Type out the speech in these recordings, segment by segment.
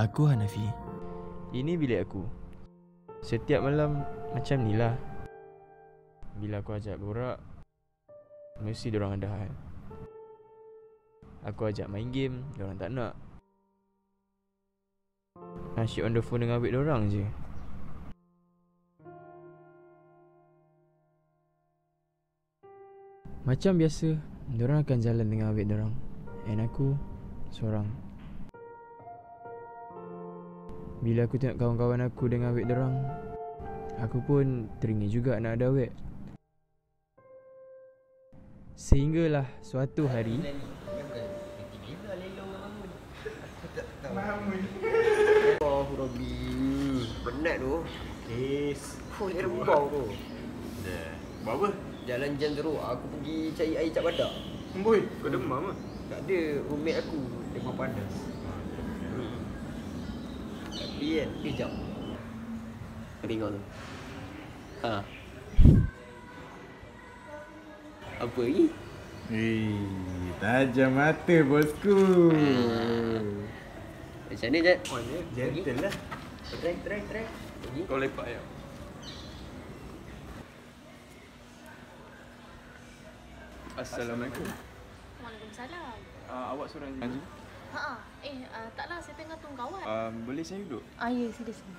Aku Hanafi. Ini bilik aku. Setiap malam macam ni lah. Bila aku ajak borak, mesti diorang ada hal. Aku ajak main game, diorang tak nak. Asyik on the phone dengan awet diorang je. Macam biasa, diorang akan jalan dengan awet diorang. And aku, seorang. Bila aku tengok kawan-kawan aku dengan awet diorang, aku pun teringin juga nak ada awet. Sehinggalah suatu hari, Oh, Robi. Penat tu. Kes. Full air bau tu. Dah. Buat apa? Jalan jam teruk. Aku pergi cari air cap badak. Boy, kau demam ah? Tak ada roommate aku. Demam panas. Tapi kan, eh jap. Tengok tu. Ha. Apa ni? Hei, tajam mata bosku. Macam mana Jad? Oh, ni gentle lah. Try, try, try. Lagi. Kau lepak ya. Assalamualaikum. Waalaikumsalam. Uh, awak seorang Anju? Ha eh uh, taklah saya tengah tunggu kawan. Um, boleh saya duduk? Ah ya, sila sila.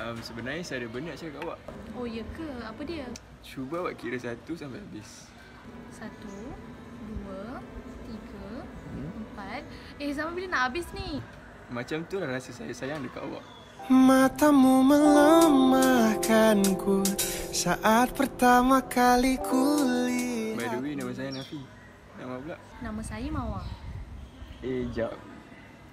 Um, sebenarnya saya ada benda nak cakap kat awak. Oh ya ke? Apa dia? Cuba awak kira satu sampai habis. Satu, dua, tiga, empat. Eh sampai bila nak habis ni? Macam tu lah rasa saya sayang dekat awak. Matamu melemahkanku saat pertama kali kulihat. Nama pula? Nama saya Mawar. Eh, jap.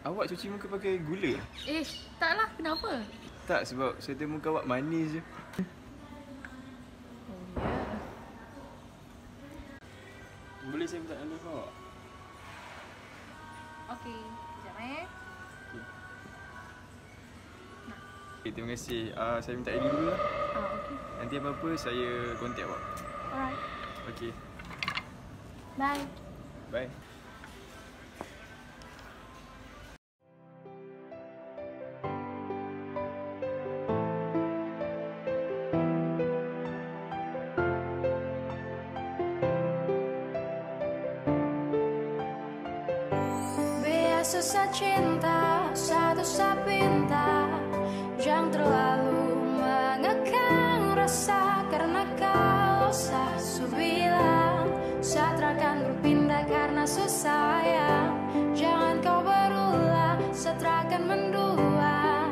Awak cuci muka pakai gula? Eh, taklah. Kenapa? Tak, sebab saya tengok muka awak manis je. Oh ya. Boleh saya minta nombor kau awak? Okey. Sekejap eh. Okay, terima kasih. Uh, saya minta ID dulu lah. Ah, okey. Nanti apa-apa saya kontak awak. Alright. Okay, Bye. Bye. Biasa saya cinta, satu saya pinta Jangan terlalu mengekang rasa Karena susah sayang Jangan kau berulang, saya terakan mendua.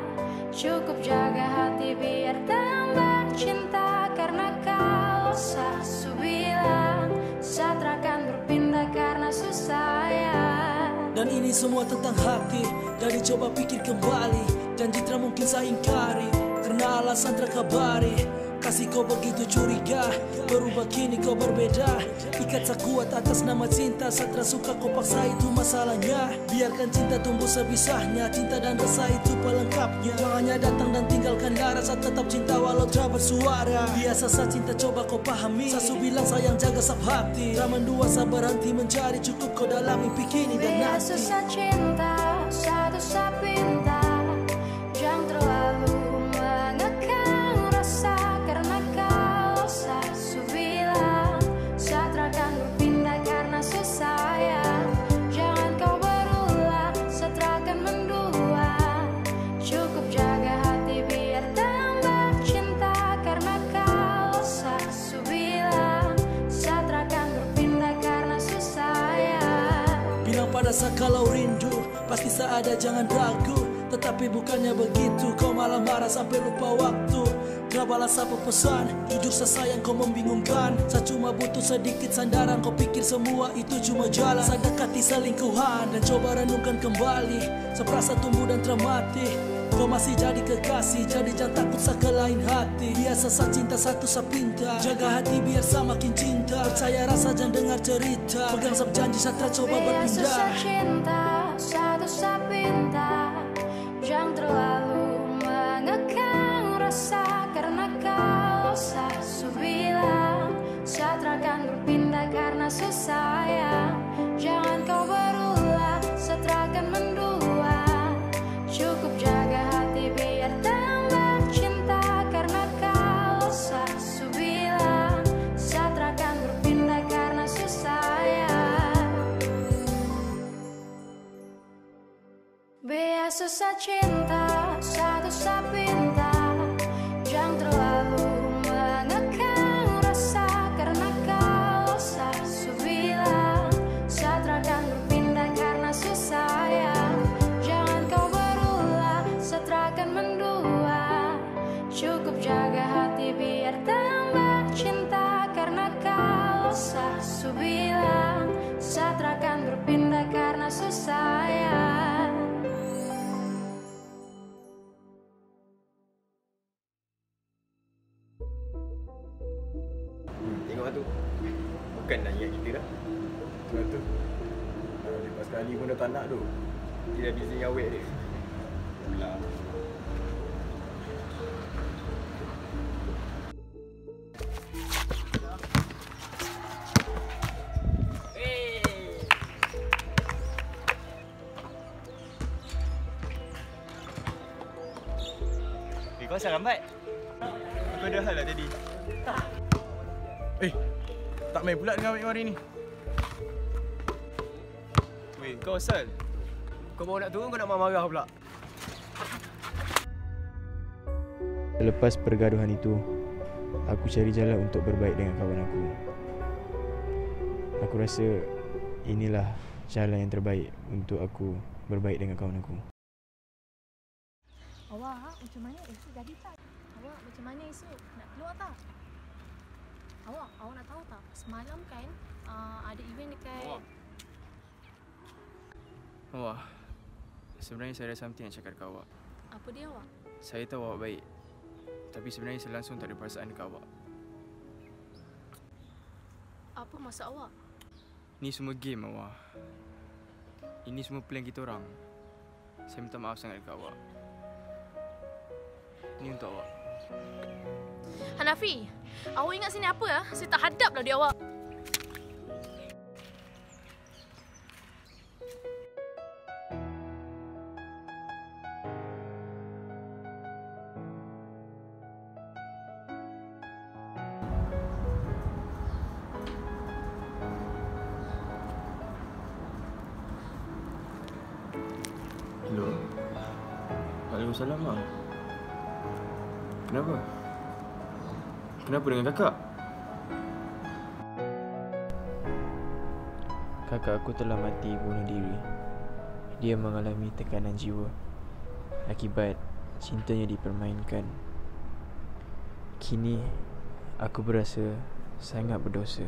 Cukup jaga hati biar tambah cinta Karena kalau saya su bilang. Saya terakan berpindah karena susah sayang Dan ini semua tentang hati Jadi coba pikir kembali. Janji tak mungkin saya ingkari Karena alasan terkabari Kasih kau begitu curiga Berubah kini kau berbeda. Ikat tak kuat atas nama cinta Satra suka kau paksa itu masalahnya. Biarkan cinta tumbuh sebisahnya Cinta dan rasa itu pelengkapnya. Jangan hanya datang dan tinggalkan darah Saya tetap cinta walau tak bersuara. Biasa saya cinta coba kau pahami. Sasu bilang sayang jaga sab hati. Tak mendua saya berhenti mencari Cukup kau dalam mimpi kini dan Biasa nanti. saya cinta, satu saya pada saya kalau rindu Pasti saya ada jangan ragu. Tetapi bukannya begitu Kau malah marah sampai lupa waktu. Gak balas apa pesan Jujur saya sayang kau membingungkan. Saya cuma butuh sedikit sandaran Kau pikir semua itu cuma jalan. Saya dekati selingkuhan Dan coba renungkan kembali. Saya perasa tumbuh dan termati Kau masih jadi kekasih Jadi jangan takut saya ke lain hati. Biasa saya cinta satu saya pinta Jaga hati biar saya makin cinta. Percaya rasa jangan dengar cerita. Pegang sab janji saya tak coba Biasa berpindah. saya cinta, satu saya pinta susah ya Hmm, tengok tu. Bukan nak ingat kita dah. Tu tu. Ah, Lepas sekali pun dah tak nak tu. Dia dah busy dengan awet dia. Pula. Asal lambat? Aku ada hal lah tadi. Eh, tak main pula dengan hari ni. Weh, kau asal? Kau baru nak turun kau nak marah-marah pula. Selepas pergaduhan itu, aku cari jalan untuk berbaik dengan kawan aku. Aku rasa inilah jalan yang terbaik untuk aku berbaik dengan kawan aku. Awak macam mana esok jadi tak? Awak macam mana esok? Nak keluar tak? Awak, awak nak tahu tak? Semalam kan uh, ada event dekat Awak. Wah, sebenarnya saya ada something nak cakap dekat awak. apa dia awak? Saya tahu awak baik. Tapi sebenarnya saya langsung tak ada perasaan dekat awak. Apa maksud awak? Ni semua game awak. Ini semua plan kita orang. Saya minta maaf sangat dekat awak. Ni untuk awak. Hanafi, awak ingat sini apa ya? Saya tak hadap lah dia awak. Hello. Waalaikumsalam, Mak. Kenapa? Kenapa dengan kakak? Kakak aku telah mati bunuh diri. Dia mengalami tekanan jiwa akibat cintanya dipermainkan. Kini aku berasa sangat berdosa.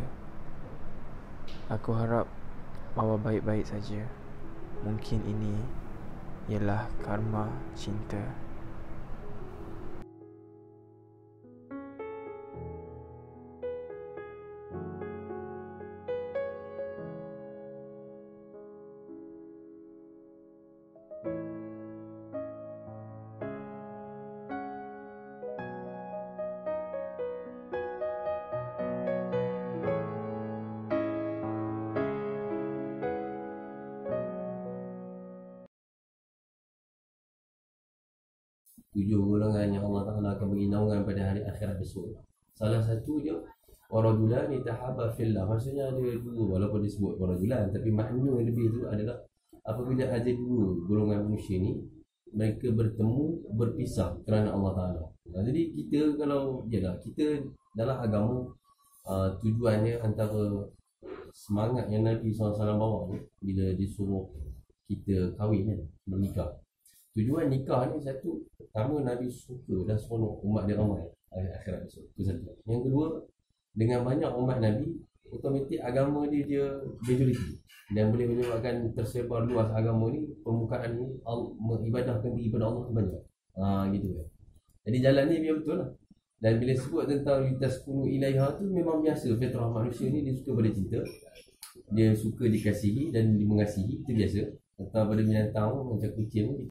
Aku harap awak baik-baik saja. Mungkin ini ialah karma cinta. Tujuh golongan yang Allah Ta'ala akan beri naungan pada hari akhirat besok. Salah satu dia Warajulan itahabba fillah. Maksudnya ada dua Walaupun disebut warajulan Tapi makna yang lebih tu adalah Apabila ada dua golongan manusia ni Mereka bertemu Berpisah kerana Allah Ta'ala. Nah, Jadi kita kalau Yalah kita dalam agama uh, Tujuannya antara Semangat yang Nabi SAW bawa ni Bila disuruh kita kahwin kan Menikah Tujuan nikah ni satu Pertama Nabi suka dan seronok umat dia ramai. Akhirat besok. Itu satu. Yang kedua Dengan banyak umat Nabi Otomatik agama dia dia majoriti. Dan boleh menyebabkan tersebar luas agama ni Permukaan ni al- Mengibadah diri kepada Allah banyak ha, gitu kan. Jadi jalan ni biar betul lah. Dan bila sebut tentang Litas kunu ilaiha tu Memang biasa. Fitrah manusia ni Dia suka pada cinta. Dia suka dikasihi dan mengasihi. Itu biasa. Tentang pada binatang macam kucing